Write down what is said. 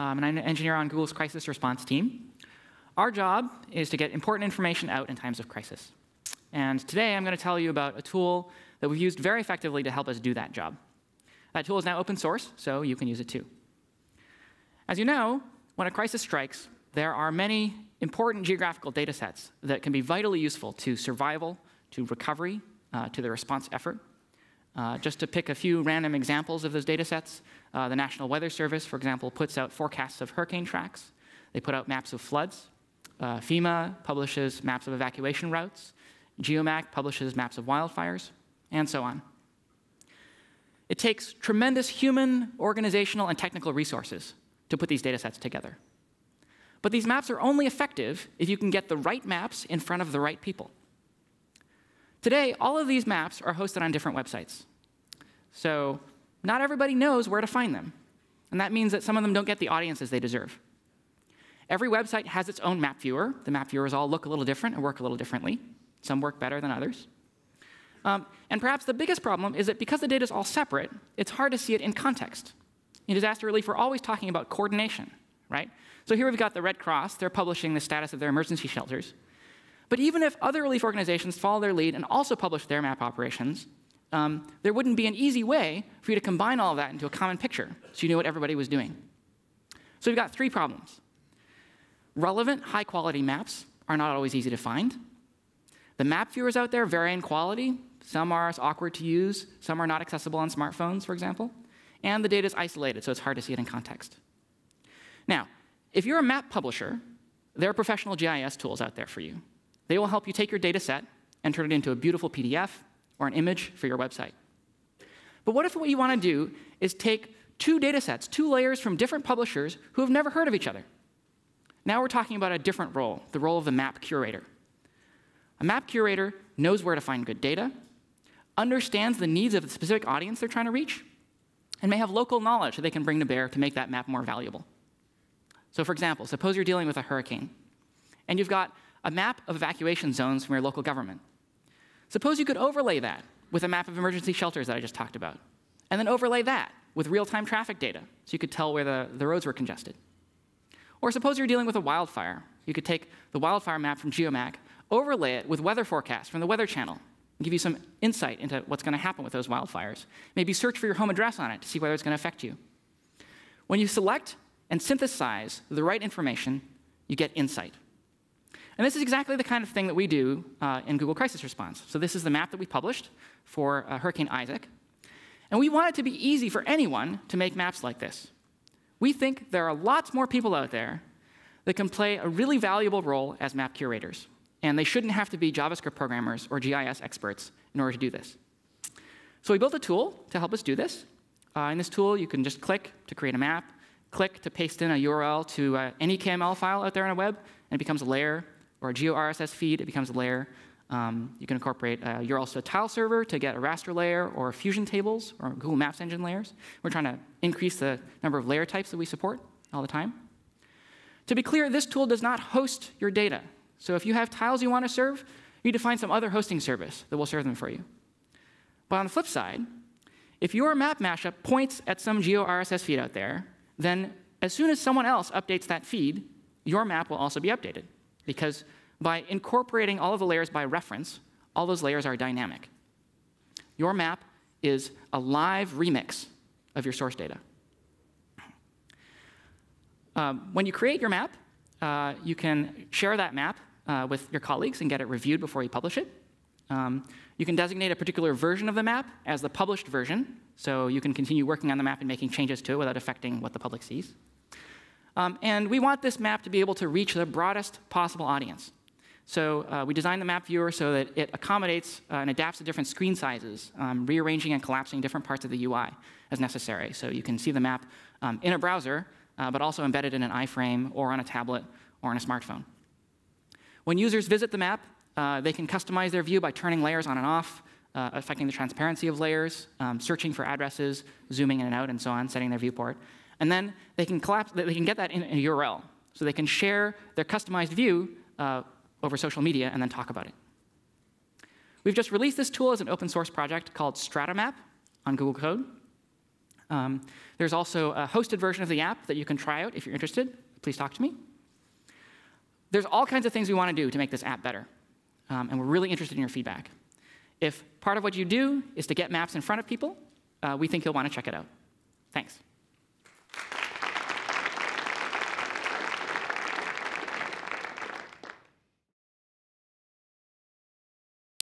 Um, and I'm an engineer on Google's crisis response team. Our job is to get important information out in times of crisis. And today I'm going to tell you about a tool that we've used very effectively to help us do that job. That tool is now open source, so you can use it too. As you know, when a crisis strikes, there are many important geographical data sets that can be vitally useful to survival, to recovery, uh, to the response effort. Uh, just to pick a few random examples of those data sets, uh, the National Weather Service, for example, puts out forecasts of hurricane tracks. They put out maps of floods. Uh, FEMA publishes maps of evacuation routes. GeoMac publishes maps of wildfires, and so on. It takes tremendous human, organizational, and technical resources to put these data sets together. But these maps are only effective if you can get the right maps in front of the right people. Today, all of these maps are hosted on different websites. So not everybody knows where to find them. And that means that some of them don't get the audiences they deserve. Every website has its own map viewer. The map viewers all look a little different and work a little differently. Some work better than others. Um, and perhaps the biggest problem is that because the data is all separate, it's hard to see it in context. In disaster relief, we're always talking about coordination, right? So here we've got the Red Cross. They're publishing the status of their emergency shelters. But even if other relief organizations follow their lead and also publish their map operations, um, there wouldn't be an easy way for you to combine all of that into a common picture so you knew what everybody was doing. So we've got three problems. Relevant, high quality maps are not always easy to find. The map viewers out there vary in quality. Some are awkward to use, some are not accessible on smartphones, for example. And the data is isolated, so it's hard to see it in context. Now, if you're a map publisher, there are professional GIS tools out there for you. They will help you take your data set and turn it into a beautiful PDF or an image for your website. But what if what you want to do is take two data sets, two layers from different publishers who have never heard of each other? Now we're talking about a different role, the role of the map curator. A map curator knows where to find good data, understands the needs of the specific audience they're trying to reach, and may have local knowledge that they can bring to bear to make that map more valuable. So, for example, suppose you're dealing with a hurricane, and you've got a map of evacuation zones from your local government. Suppose you could overlay that with a map of emergency shelters that I just talked about, and then overlay that with real-time traffic data so you could tell where the, the roads were congested. Or suppose you're dealing with a wildfire. You could take the wildfire map from GeoMac, overlay it with weather forecasts from the Weather Channel, and give you some insight into what's going to happen with those wildfires. Maybe search for your home address on it to see whether it's going to affect you. When you select and synthesize the right information, you get insight. And this is exactly the kind of thing that we do uh, in Google Crisis Response. So this is the map that we published for uh, Hurricane Isaac. And we want it to be easy for anyone to make maps like this. We think there are lots more people out there that can play a really valuable role as map curators. And they shouldn't have to be JavaScript programmers or GIS experts in order to do this. So we built a tool to help us do this. Uh, in this tool, you can just click to create a map, click to paste in a URL to uh, any KML file out there on a web, and it becomes a layer or a GeoRSS feed, it becomes a layer. Um, you can incorporate a URL to a tile server to get a raster layer or fusion tables or Google Maps engine layers. We're trying to increase the number of layer types that we support all the time. To be clear, this tool does not host your data. So if you have tiles you want to serve, you need to find some other hosting service that will serve them for you. But on the flip side, if your map mashup points at some GeoRSS feed out there, then as soon as someone else updates that feed, your map will also be updated because by incorporating all of the layers by reference, all those layers are dynamic. Your map is a live remix of your source data. Um, when you create your map, uh, you can share that map uh, with your colleagues and get it reviewed before you publish it. Um, you can designate a particular version of the map as the published version, so you can continue working on the map and making changes to it without affecting what the public sees. Um, and we want this map to be able to reach the broadest possible audience. So uh, we designed the map viewer so that it accommodates uh, and adapts to different screen sizes, um, rearranging and collapsing different parts of the UI as necessary. So you can see the map um, in a browser, uh, but also embedded in an iframe or on a tablet or on a smartphone. When users visit the map, uh, they can customize their view by turning layers on and off, uh, affecting the transparency of layers, um, searching for addresses, zooming in and out, and so on, setting their viewport. And then they can, collapse, they can get that in a URL. So they can share their customized view uh, over social media and then talk about it. We've just released this tool as an open source project called Stratomap on Google Code. Um, there's also a hosted version of the app that you can try out if you're interested. Please talk to me. There's all kinds of things we want to do to make this app better, um, and we're really interested in your feedback. If part of what you do is to get maps in front of people, uh, we think you'll want to check it out. Thanks.